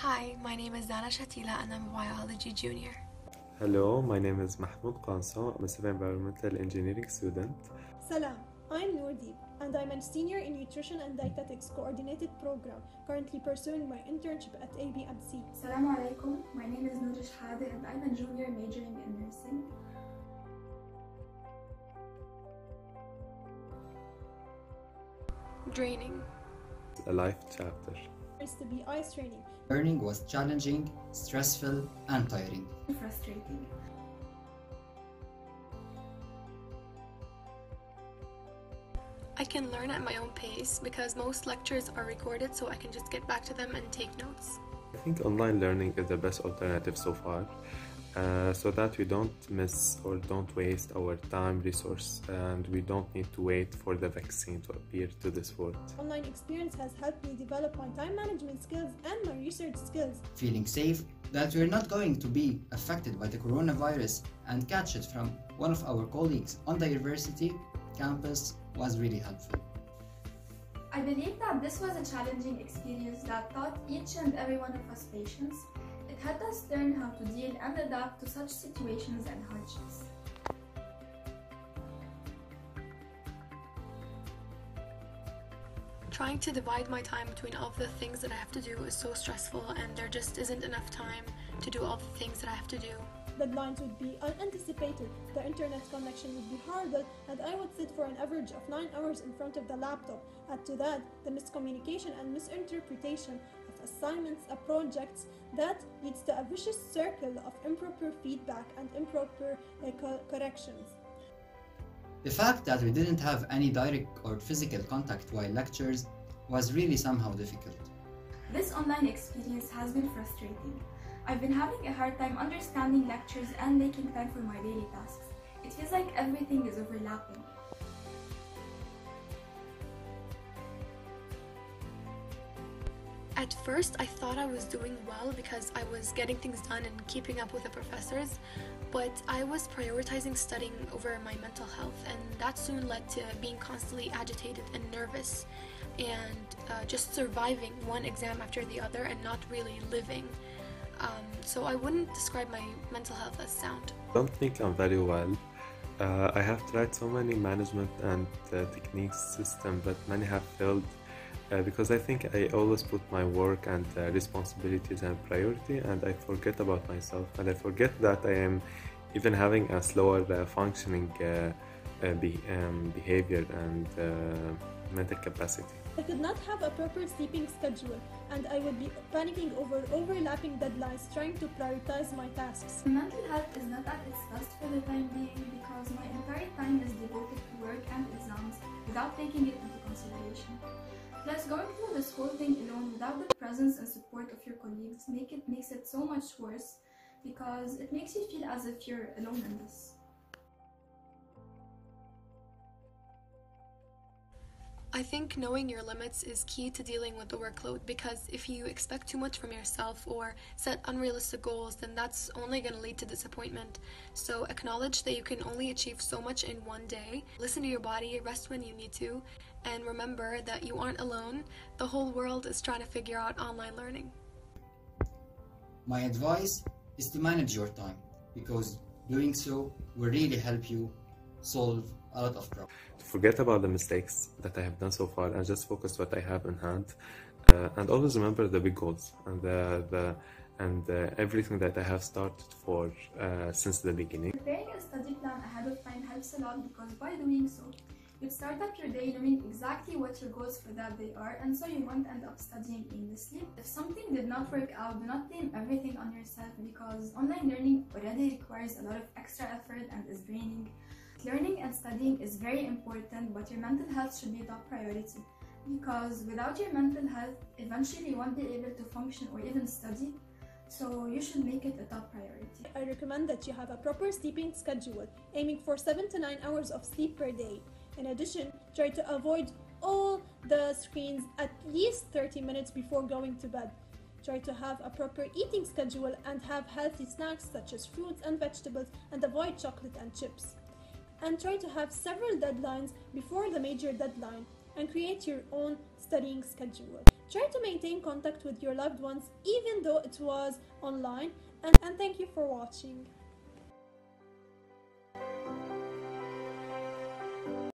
Hi, my name is Dana Shatila and I'm a biology junior. Hello, my name is Mahmoud Qanso. I'm a civil environmental engineering student. Salam, I'm Noordeep and I'm a senior in nutrition and dietetics coordinated program, currently pursuing my internship at AUBMC. Assalamu alaikum, my name is Nourish Hadi and I'm a junior majoring in nursing. Draining. A life chapter. Is to be ice training. Learning was challenging, stressful, and tiring. Frustrating. I can learn at my own pace because most lectures are recorded so I can just get back to them and take notes. I think online learning is the best alternative so far, uh, so that we don't miss or don't waste our time, resource, and we don't need to wait for the vaccine to appear to this world. Online experience has helped me develop my time management skills and my research skills. Feeling safe that we're not going to be affected by the coronavirus and catch it from one of our colleagues on the university campus was really helpful. I believe that this was a challenging experience that taught each and every one of us patience. Helped us learn how to deal and adapt to such situations and hardships. Trying to divide my time between all of the things that I have to do is so stressful and there just isn't enough time to do all the things that I have to do. Deadlines would be unanticipated, the internet connection would be horrible, and I would sit for an average of 9 hours in front of the laptop. Add to that the miscommunication and misinterpretation of assignments and projects that leads to a vicious circle of improper feedback and improper uh, co- corrections. The fact that we didn't have any direct or physical contact while lectures was really somehow difficult. This online experience has been frustrating. I've been having a hard time understanding lectures and making time for my daily tasks. It feels like everything is overlapping. At first, I thought I was doing well because I was getting things done and keeping up with the professors, but I was prioritizing studying over my mental health, and that soon led to being constantly agitated and nervous, and uh, just surviving one exam after the other and not really living. Um, so I wouldn't describe my mental health as sound. I don't think I'm very well. Uh, I have tried so many management and uh, techniques system, but many have failed uh, because I think I always put my work and uh, responsibilities and priority, and I forget about myself, and I forget that I am even having a slower uh, functioning uh, be, um, behavior and mental capacity. I could not have a proper sleeping schedule, and I would be panicking over overlapping deadlines trying to prioritize my tasks. Mental health is not at its best for the time being because my entire time is devoted to work and exams without taking it into consideration. Plus, going through this whole thing alone without the presence and support of your colleagues make it makes it so much worse because it makes you feel as if you're alone in this. I think knowing your limits is key to dealing with the workload because if you expect too much from yourself or set unrealistic goals, then that's only going to lead to disappointment. So acknowledge that you can only achieve so much in one day. Listen to your body, rest when you need to, and remember that you aren't alone. The whole world is trying to figure out online learning. My advice is to manage your time because doing so will really help you solve a lot of problems. Forget about the mistakes that I have done so far and just focus what I have in hand. Uh, and always remember the big goals and the, the and uh, everything that I have started for uh, since the beginning. Preparing a study plan ahead of time helps a lot because by doing so, you start up your day knowing exactly what your goals for that day are and so you won't end up studying aimlessly. If something did not work out, do not blame everything on yourself because online learning already requires a lot of extra effort and is draining. Learning and studying is very important, but your mental health should be a top priority because without your mental health, eventually you won't be able to function or even study. So you should make it a top priority. I recommend that you have a proper sleeping schedule, aiming for 7 to 9 hours of sleep per day. In addition, try to avoid all the screens at least 30 minutes before going to bed. Try to have a proper eating schedule and have healthy snacks such as fruits and vegetables and avoid chocolate and chips. And try to have several deadlines before the major deadline. and create your own studying schedule. Try to maintain contact with your loved ones even though it was online and, and thank you for watching.